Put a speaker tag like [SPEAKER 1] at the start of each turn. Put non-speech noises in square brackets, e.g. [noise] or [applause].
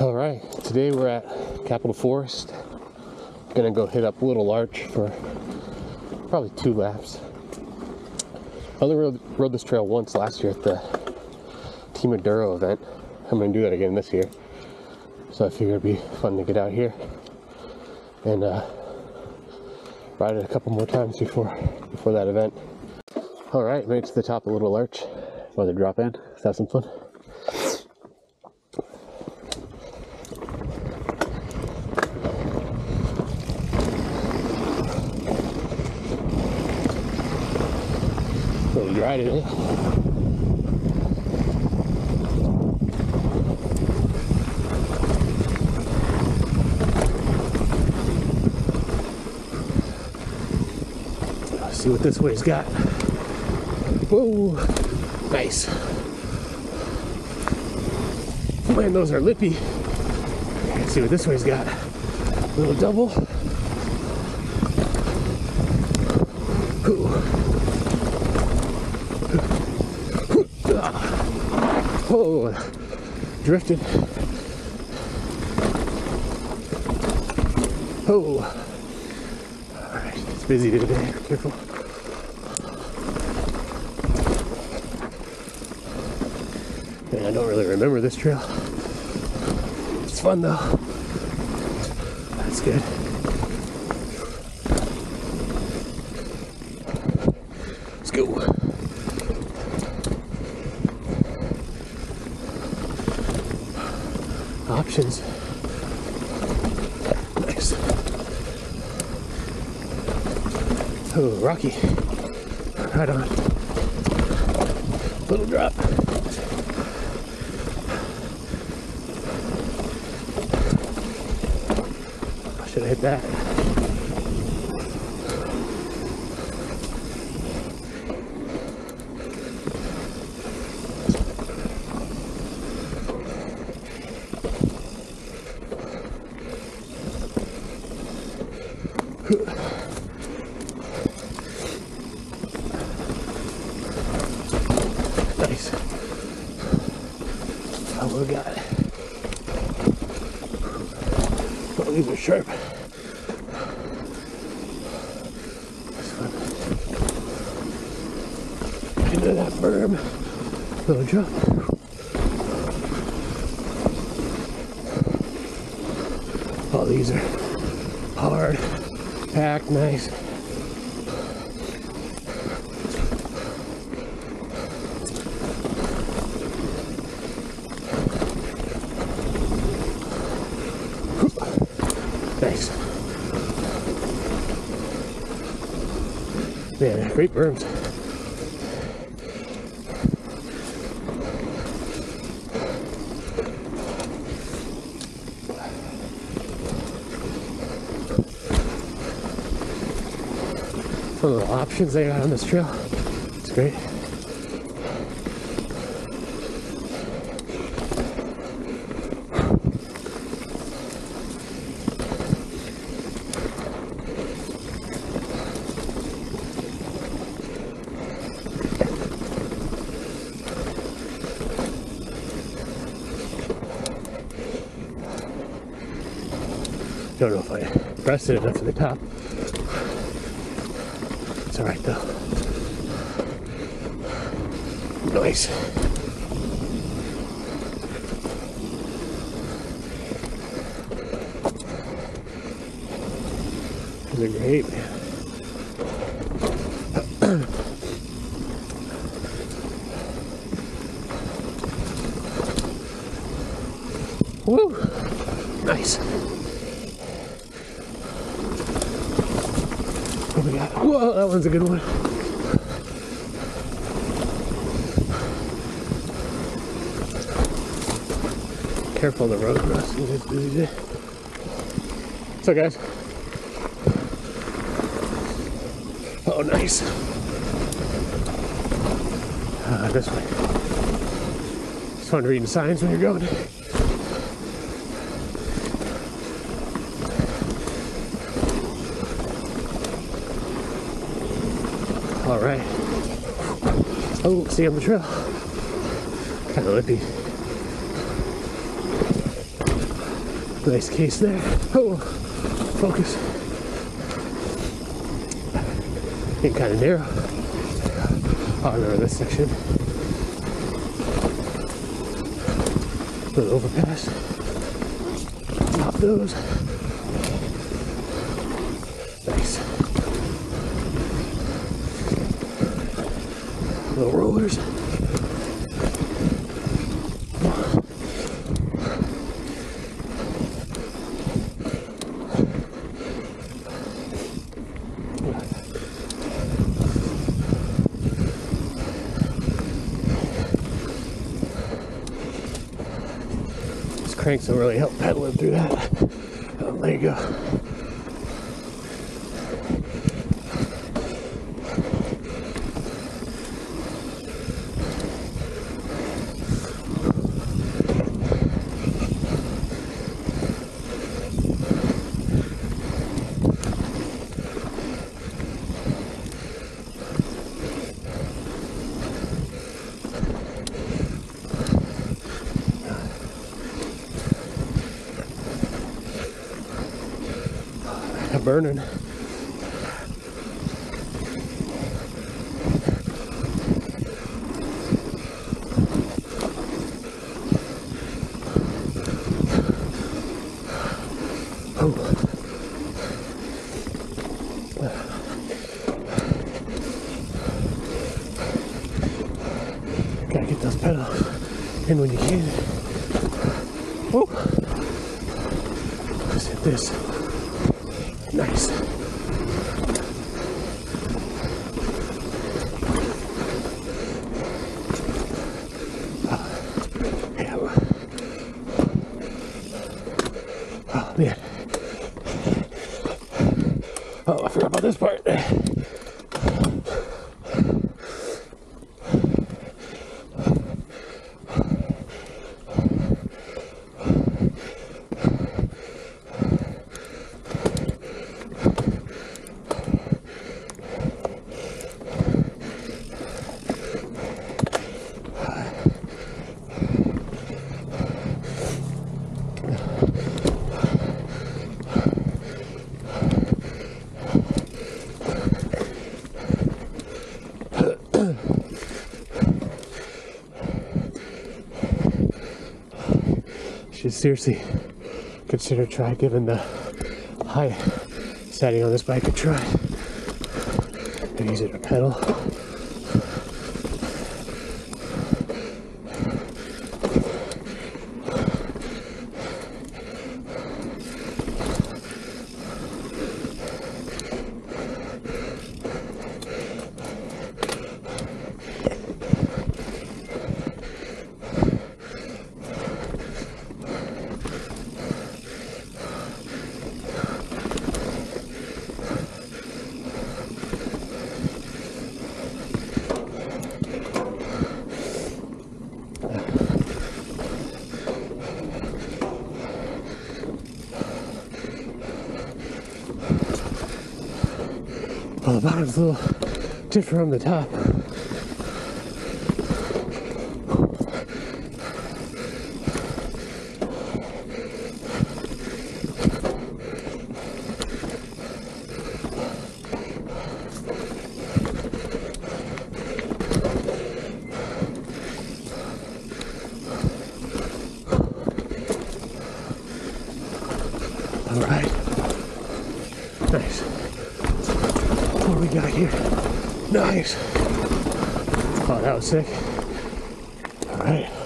[SPEAKER 1] All right, today we're at Capitol Forest. Gonna go hit up Little Larch for probably two laps. I only rode, rode this trail once last year at the Team Enduro event. I'm gonna do that again this year. So I figured it'd be fun to get out here and uh, ride it a couple more times before before that event. All right, made it to the top of Little Larch. About drop in. Let's have some fun. Today. Let's see what this way's got. Whoa, nice. Man, those are lippy. Let's see what this way's got. A little double. Ooh. Oh, drifted. Oh. All right, it's busy today. Careful. Man, I don't really remember this trail. It's fun though. That's good. Let's go. Options. Nice. Oh, rocky. Right on. Little drop. I should have hit that. Nice. Oh, we got? Oh, these are sharp. Into that berm. Little jump. Oh, these are hard, packed, nice. Nice. Man, great berms. Some of the options they got on this trail. It's great. Don't know if I pressed it enough to the top. Alright though. Nice. These are great. [coughs] Woo! Nice. What we got? Whoa, that one's a good one. Careful the road, Russ. What's up, guys? Oh, nice. Uh, this way. It's fun reading signs when you're going. All right. Oh, see on the trail. Kind of lippy. Nice case there. Oh, focus. Getting kind of narrow. Oh, I remember this section. Little overpass. Top those. Nice. Little rollers. These cranks don't really help pedaling through that. Oh, there you go. Burning. Gotta get those pedals in when you can. Oh, let's hit this. Nice. Oh man. Oh, I forgot about this part. Should seriously consider try giving the high setting on this bike a try. And use it to pedal. The bottom's a little different from the top. All right. Nice. Here? Nice. Oh, that was sick. All right.